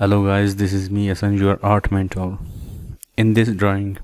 hello guys this is me Asan your art mentor. In this drawing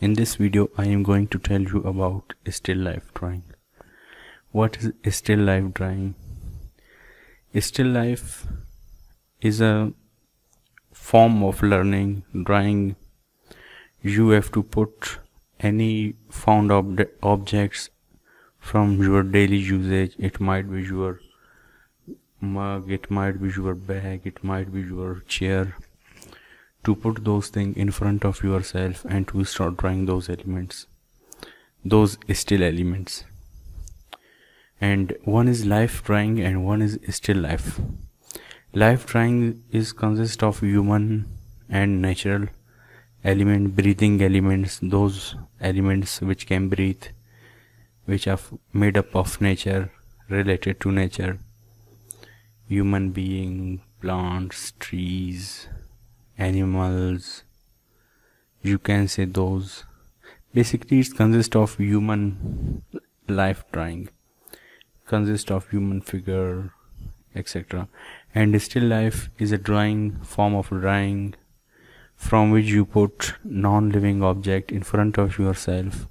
in this video I am going to tell you about still life drawing. What is still life drawing? Still life is a form of learning drawing. You have to put any found ob objects from your daily usage. It might be your mug it might be your bag it might be your chair to put those things in front of yourself and to start drawing those elements those still elements. And one is life drawing and one is still life. Life drawing is consist of human and natural element breathing elements those elements which can breathe which are made up of nature related to nature human being plants trees animals you can say those. Basically it consists of human life drawing consists of human figure etc and still life is a drawing form of drawing from which you put non-living object in front of yourself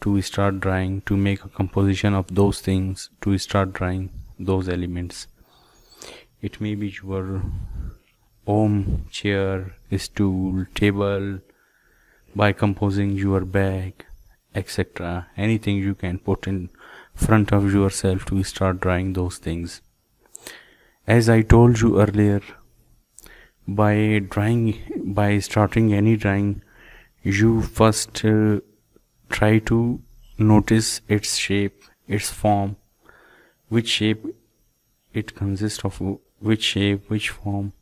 to start drawing to make a composition of those things to start drawing those elements it may be your home chair stool table by composing your bag etc anything you can put in front of yourself to start drawing those things. As i told you earlier by drawing by starting any drawing you first uh, try to notice its shape its form which shape it consists of which shape which form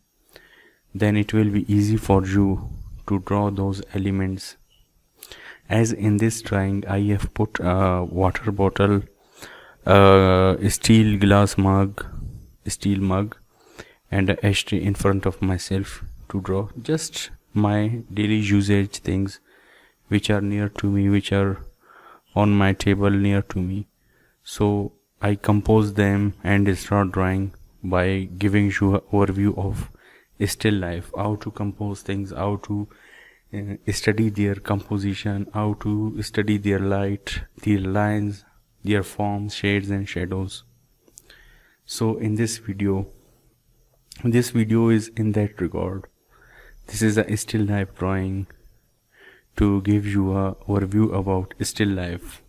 then it will be easy for you to draw those elements. As in this drawing I have put a water bottle a steel glass mug steel mug and a ashtray in front of myself to draw just my daily usage things which are near to me which are on my table near to me. So I compose them and start drawing by giving you an overview of still life how to compose things how to uh, study their composition how to study their light their lines their forms shades and shadows. So in this video this video is in that regard. This is a still life drawing to give you a overview about still life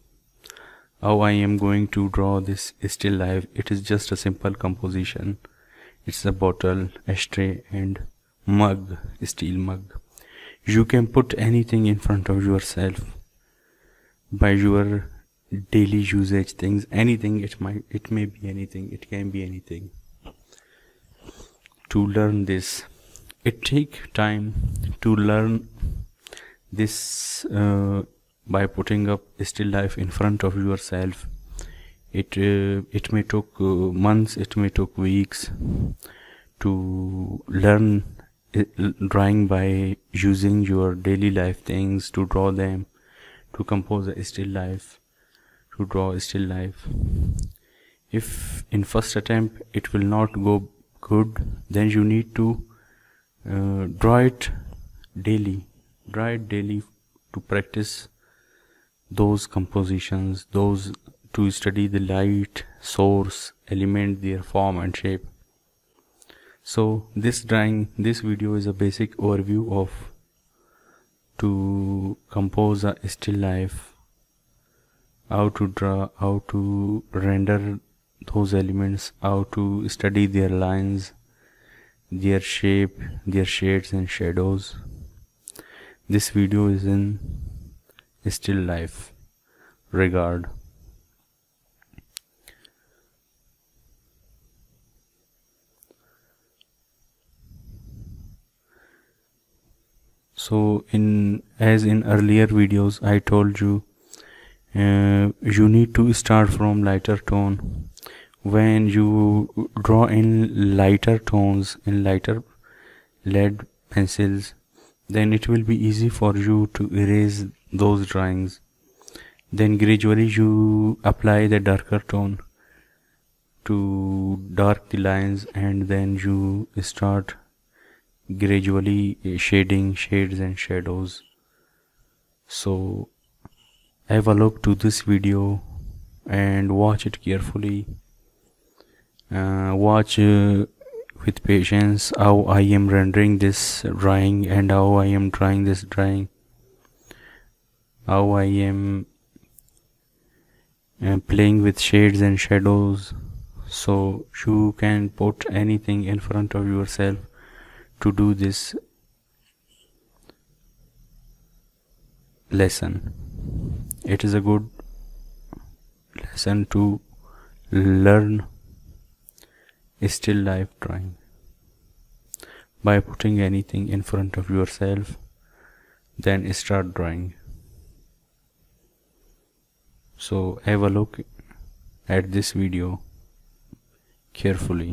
how I am going to draw this still life it is just a simple composition. It's a bottle ashtray and mug steel mug. You can put anything in front of yourself. By your daily usage things anything it might it may be anything it can be anything. To learn this it take time to learn this uh, by putting up still life in front of yourself. It uh, it may took uh, months it may took weeks to learn uh, drawing by using your daily life things to draw them to compose a still life to draw a still life. If in first attempt it will not go good then you need to uh, draw it daily. Draw it daily to practice those compositions those to study the light source element their form and shape. So this drawing this video is a basic overview of to compose a still life how to draw how to render those elements how to study their lines their shape their shades and shadows. This video is in still life. Regard. So in as in earlier videos i told you uh, you need to start from lighter tone. When you draw in lighter tones in lighter lead pencils then it will be easy for you to erase those drawings. Then gradually you apply the darker tone to dark the lines and then you start gradually shading shades and shadows. So have a look to this video and watch it carefully. Uh, watch uh, with patience how I am rendering this drawing and how I am drawing this drawing how I am uh, playing with shades and shadows. So you can put anything in front of yourself to do this lesson. It is a good lesson to learn still life drawing. By putting anything in front of yourself then start drawing so have a look at this video carefully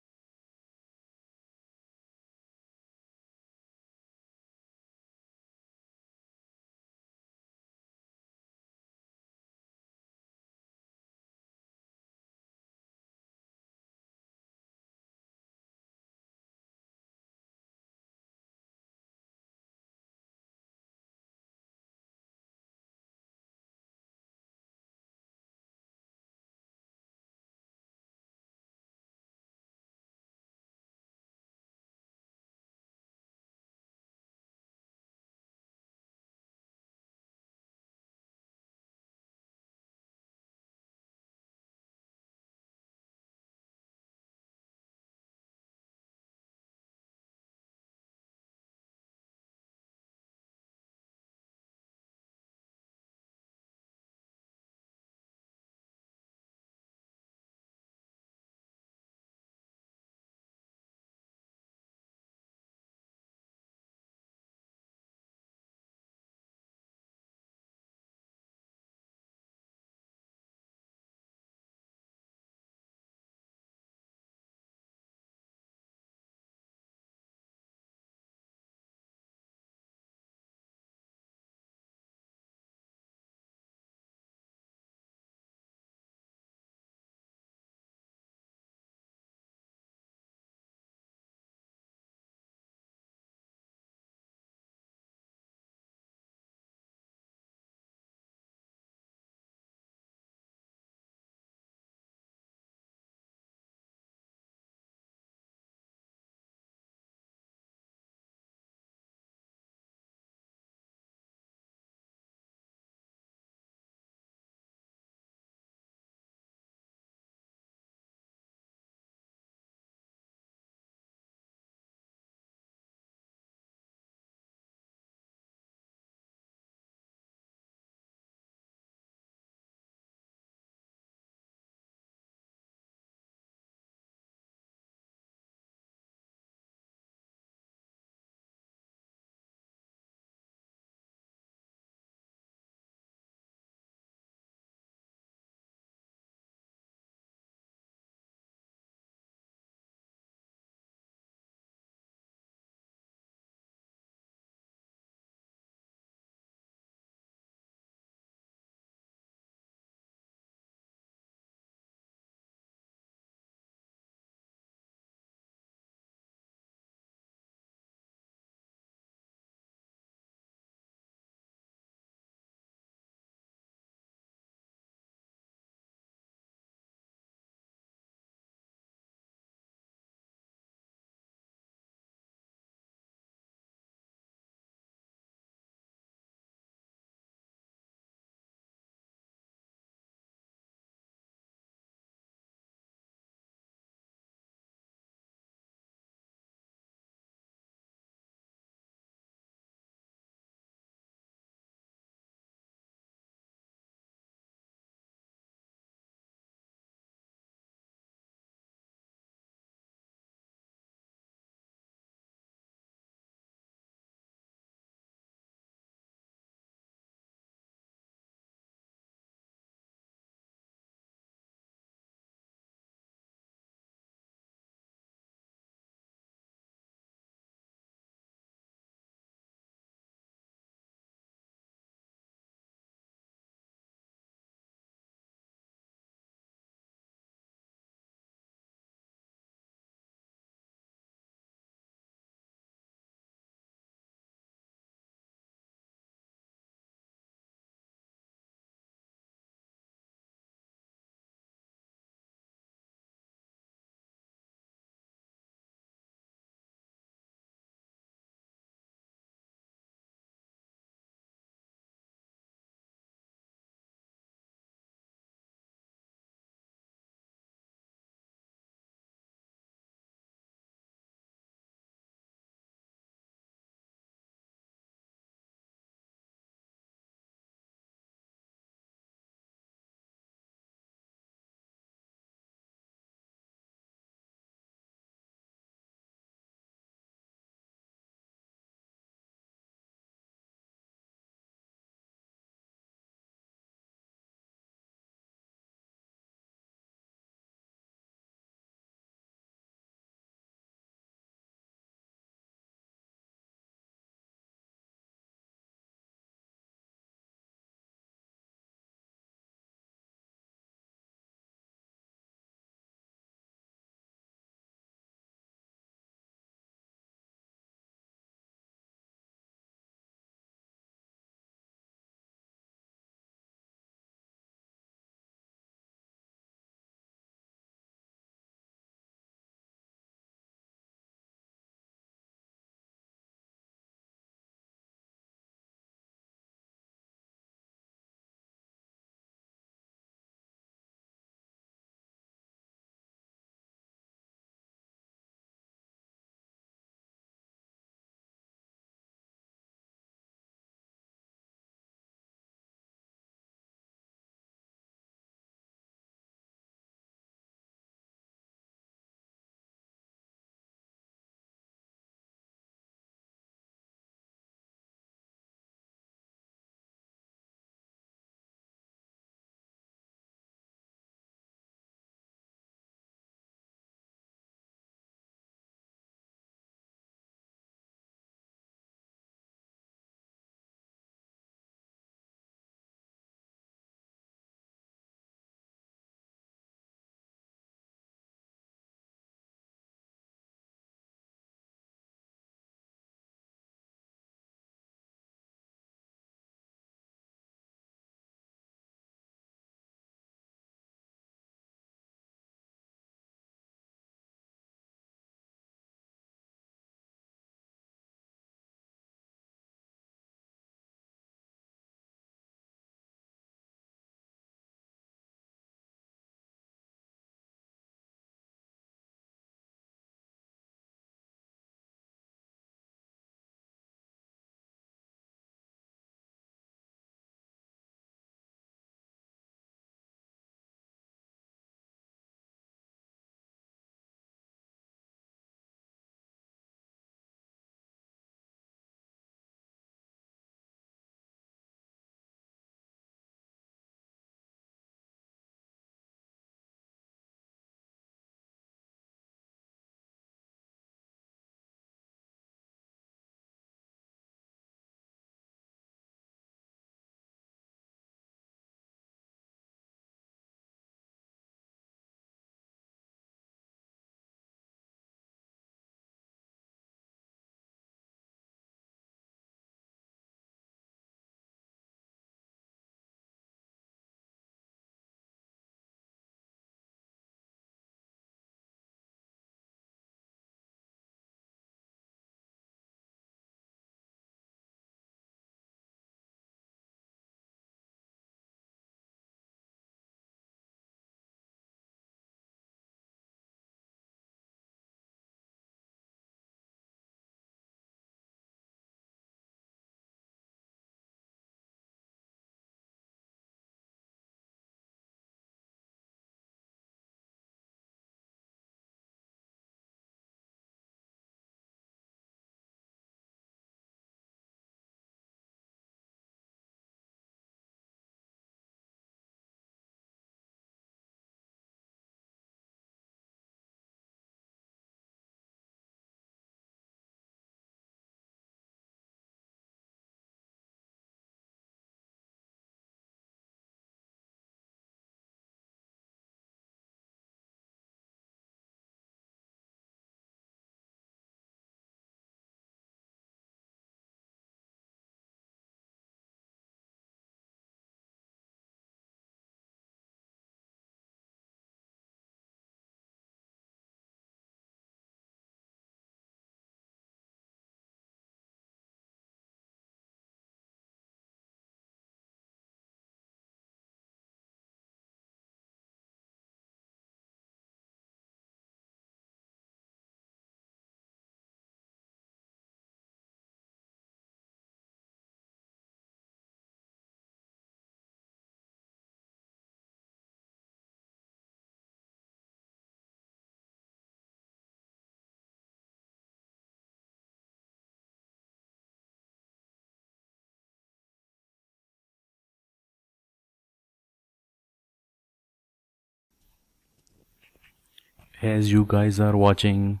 as you guys are watching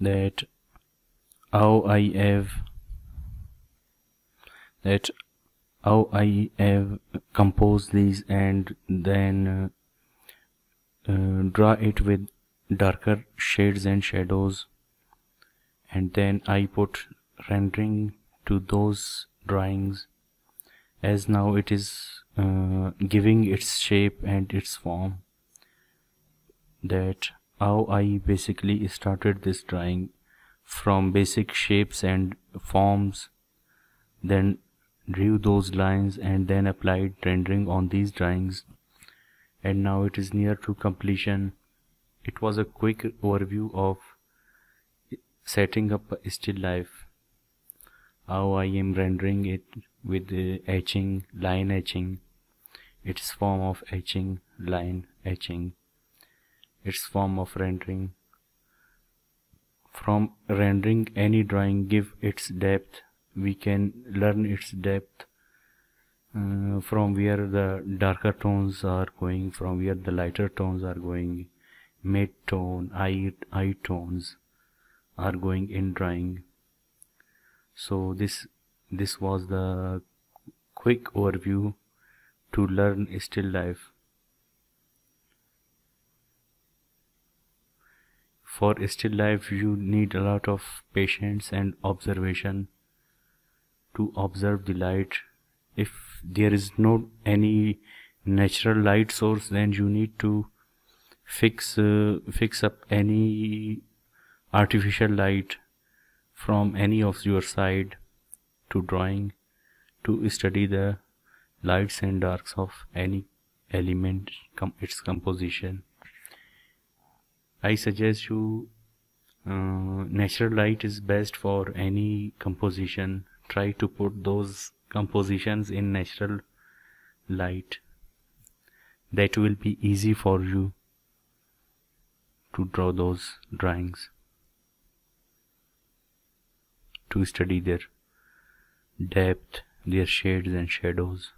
that how I have that how I have composed these and then uh, uh, draw it with darker shades and shadows. And then I put rendering to those drawings. As now it is uh, giving its shape and its form that how I basically started this drawing from basic shapes and forms then drew those lines and then applied rendering on these drawings. And now it is near to completion. It was a quick overview of setting up a still life. How I am rendering it with etching line etching. Its form of etching line etching its form of rendering. From rendering any drawing give its depth. We can learn its depth uh, from where the darker tones are going from where the lighter tones are going. Mid tone eye, eye tones are going in drawing. So this this was the quick overview to learn still life for still life you need a lot of patience and observation to observe the light. If there is no any natural light source then you need to fix uh, fix up any artificial light from any of your side to drawing to study the lights and darks of any element com its composition I suggest you uh, natural light is best for any composition. Try to put those compositions in natural light. That will be easy for you to draw those drawings to study their depth their shades and shadows